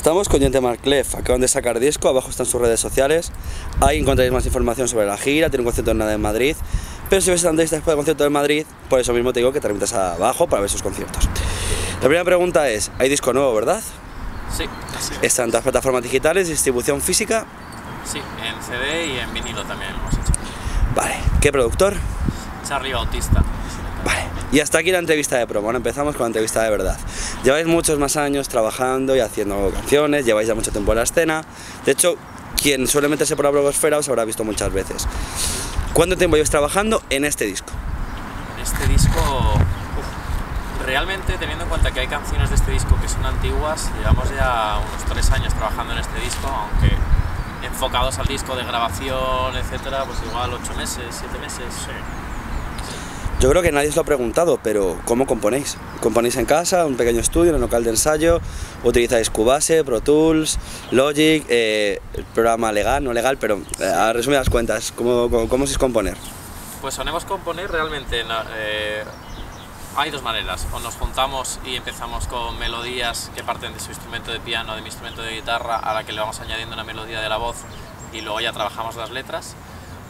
Estamos con Gente Marclef, acaban de sacar disco, abajo están sus redes sociales. Ahí encontráis más información sobre la gira, tiene un concierto en nada en Madrid. Pero si ves entrevista después del concierto de Madrid, por eso mismo te digo que te remitas abajo para ver sus conciertos. La primera pregunta es, hay disco nuevo, ¿verdad? Sí, es. Está en todas las plataformas digitales, distribución física. Sí, en CD y en vinilo también hemos hecho. Vale, ¿qué productor? Charlie Bautista. Vale, y hasta aquí la entrevista de promo. Ahora empezamos con la entrevista de verdad. Lleváis muchos más años trabajando y haciendo canciones, lleváis ya mucho tiempo en la escena. De hecho, quien suele meterse por la blogosfera os habrá visto muchas veces. ¿Cuánto tiempo lleváis trabajando en este disco? En este disco, uf, realmente teniendo en cuenta que hay canciones de este disco que son antiguas, llevamos ya unos tres años trabajando en este disco, aunque enfocados al disco de grabación, etcétera, pues igual ocho meses, siete meses. Yo creo que nadie os lo ha preguntado, pero ¿cómo componéis? ¿Componéis en casa, un pequeño estudio, un local de ensayo? ¿Utilizáis Cubase, Pro Tools, Logic, eh, programa legal, no legal, pero eh, a resumidas cuentas, ¿cómo, cómo, cómo sois componer? Pues solemos componer realmente, eh, hay dos maneras, o nos juntamos y empezamos con melodías que parten de su instrumento de piano, de mi instrumento de guitarra, a la que le vamos añadiendo una melodía de la voz y luego ya trabajamos las letras,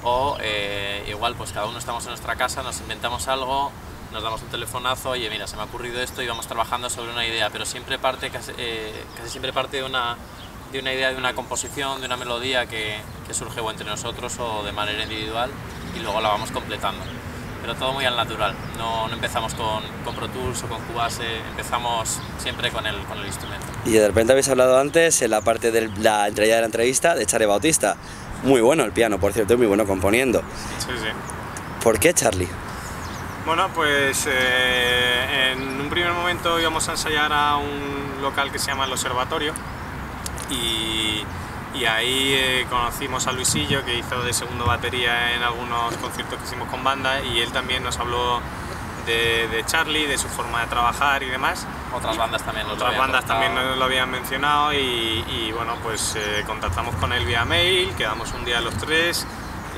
o eh, igual pues cada uno estamos en nuestra casa, nos inventamos algo, nos damos un telefonazo, oye mira, se me ha ocurrido esto y vamos trabajando sobre una idea, pero siempre parte, casi, eh, casi siempre parte de una, de una idea, de una composición, de una melodía que, que surge o entre nosotros o de manera individual y luego la vamos completando. Pero todo muy al natural, no, no empezamos con, con Pro Tools o con Cubase, empezamos siempre con el, con el instrumento. Y de repente habéis hablado antes en la parte de la entrega de la entrevista de Charlie Bautista. Muy bueno el piano, por cierto, y muy bueno componiendo. Sí, sí. ¿Por qué Charlie? Bueno, pues eh, en un primer momento íbamos a ensayar a un local que se llama El Observatorio y, y ahí eh, conocimos a Luisillo que hizo de segundo batería en algunos conciertos que hicimos con banda y él también nos habló de, de Charlie, de su forma de trabajar y demás. Otras bandas también lo Otras habían bandas también nos lo habían mencionado y, y, bueno, pues eh, contactamos con él vía mail, quedamos un día los tres,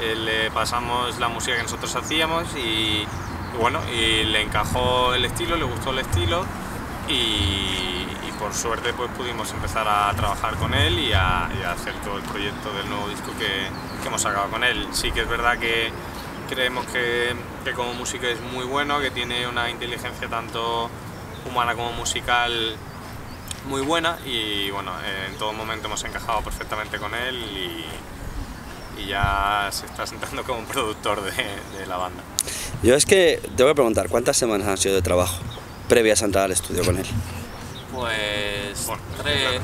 eh, le pasamos la música que nosotros hacíamos y, y bueno, y le encajó el estilo, le gustó el estilo y, y por suerte pues pudimos empezar a trabajar con él y a, y a hacer todo el proyecto del nuevo disco que, que hemos sacado con él. Sí que es verdad que creemos que, que como músico es muy bueno, que tiene una inteligencia tanto humana como musical muy buena y bueno, eh, en todo momento hemos encajado perfectamente con él y, ya se está sentando como un productor de la banda. Yo es que te voy a preguntar, ¿cuántas semanas han sido de trabajo previas a entrar al estudio con él?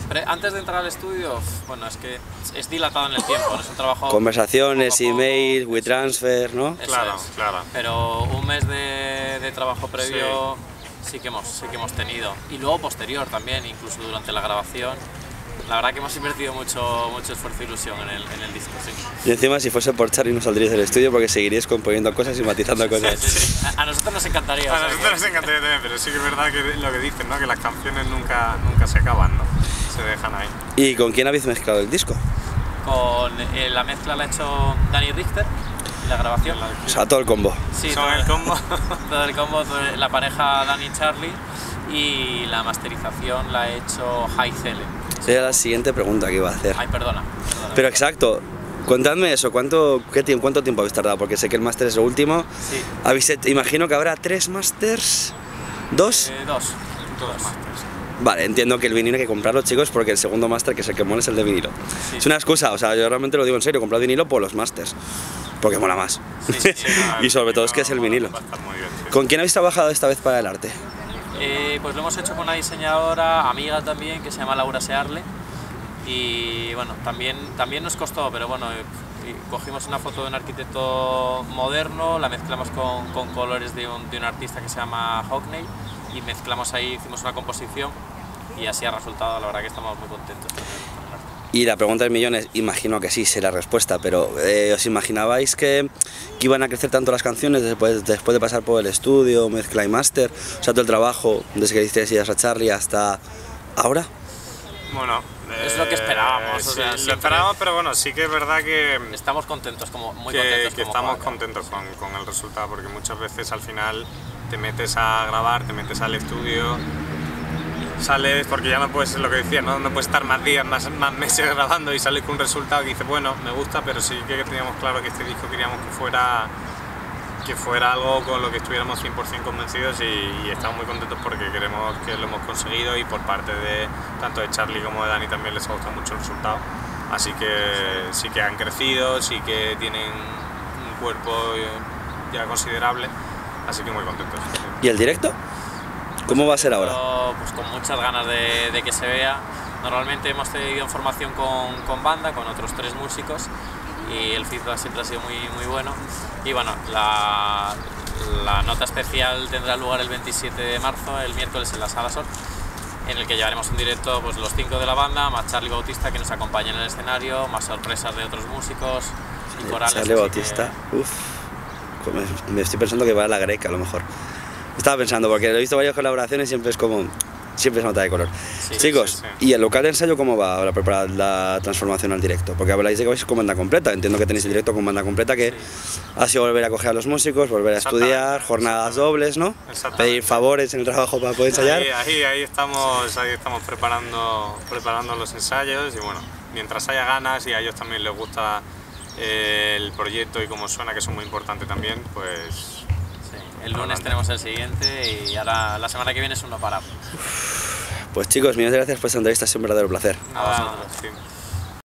Pre- antes de entrar al estudio, bueno, es que es dilatado en el tiempo, no es un trabajo... Conversaciones, email, WeTransfer, ¿no? Eso claro, es. claro. Pero un mes de, de trabajo previo sí. que hemos, sí que hemos tenido. Y luego posterior también, incluso durante la grabación. La verdad que hemos invertido mucho, mucho esfuerzo e ilusión en el, en el disco, sí. Y encima si fuese por Charlie no saldríais del estudio porque seguiríais componiendo cosas y matizando cosas. sí, sí. A, a nosotros nos encantaría. o A sea nosotros que- nos encantaría también, pero sí que es verdad que lo que dicen, ¿no? que las canciones nunca, nunca se acaban, ¿no? se dejan ahí. ¿Y con quién habéis mezclado el disco? Con eh, la mezcla la ha hecho Dani Richter y la grabación. O sea, todo el combo. Sí, todo el combo. todo el combo, todo- la pareja Dani y Charlie y la masterización la ha hecho High Cele. Era la siguiente pregunta que iba a hacer. Ay, perdona. perdona. Pero exacto, contadme eso, ¿cuánto, qué tiempo, ¿cuánto tiempo habéis tardado? Porque sé que el máster es lo último. Sí, Habéis, imagino que habrá tres másters, dos. eh, dos. Dos. másters. Vale, entiendo que el vinilo hay que comprarlo, chicos, porque el segundo máster que es el que mola es el de vinilo. Sí. Es una excusa, o sea, yo realmente lo digo en serio, comprar vinilo por los másters, porque mola más. Sí, sí, y sobre todo es que es el vinilo. Muy bien. ¿Con quién habéis trabajado esta vez para el arte? Eh, pues lo hemos hecho con una diseñadora amiga también que se llama Laura Searle. Y bueno, también, también nos costó, pero bueno, eh, cogimos una foto de un arquitecto moderno, la mezclamos con, con colores de un, de un artista que se llama Hockney y mezclamos ahí, hicimos una composición y así ha resultado, la verdad que estamos muy contentos Y la pregunta del millón es, imagino que sí, sé la respuesta, pero eh, ¿os imaginabais que, que iban a crecer tanto las canciones después, después de pasar por el estudio, mezcla y máster? O sea, todo el trabajo, desde que hiciste ideas a Charlie hasta ahora. Bueno, Es lo que esperábamos, o sí, sea, lo esperábamos, pero bueno, sí que es verdad que, Estamos contentos, como, muy que, contentos. que como estamos contentos con, con el resultado, porque muchas veces al final te metes a grabar, te metes al estudio sales, porque ya no puedes, lo que decía, no, no puedes estar más días, más, más meses grabando y sales con un resultado que dices, bueno, me gusta, pero sí que teníamos claro que este disco queríamos que fuera que fuera algo con lo que estuviéramos 100% convencidos y, estamos muy contentos porque queremos que lo hemos conseguido y por parte de tanto de Charlie como de Dani también les ha gustado mucho el resultado. Así que sí que han crecido, sí que tienen un cuerpo ya considerable, así que muy contentos. ¿Y el directo? ¿Cómo va a ser ahora? Pues con muchas ganas de, que se vea. Normalmente hemos tenido formación con, con banda, con otros tres músicos y el feedback siempre ha sido muy, muy bueno. Y bueno, la, la nota especial tendrá lugar el 27 de marzo, el miércoles en la Sala Sol, en el que llevaremos en directo pues, los cinco de la banda, más Charlie Bautista que nos acompaña en el escenario, más sorpresas de otros músicos y corales. Charlie Bautista, uff, me estoy pensando que va a la greca a lo mejor. Estaba pensando, porque he visto varias colaboraciones y siempre es como, siempre se nota de color. Chicos, ¿y el local de ensayo cómo va ahora preparar la transformación al directo? Porque habláis de que vais con banda completa, entiendo que tenéis el directo con banda completa, que ha sido volver a coger a los músicos, volver a estudiar, jornadas dobles, ¿no? Pedir favores en el trabajo para poder ensayar. Ahí, ahí, estamos, ahí estamos preparando, preparando los ensayos y bueno, mientras haya ganas y a ellos también les gusta eh, el proyecto y cómo suena, que es muy importante también, pues el lunes tenemos el siguiente y ahora la semana que viene es uno para. Pues chicos, muchas gracias por esta entrevista, es un verdadero placer. A vosotros.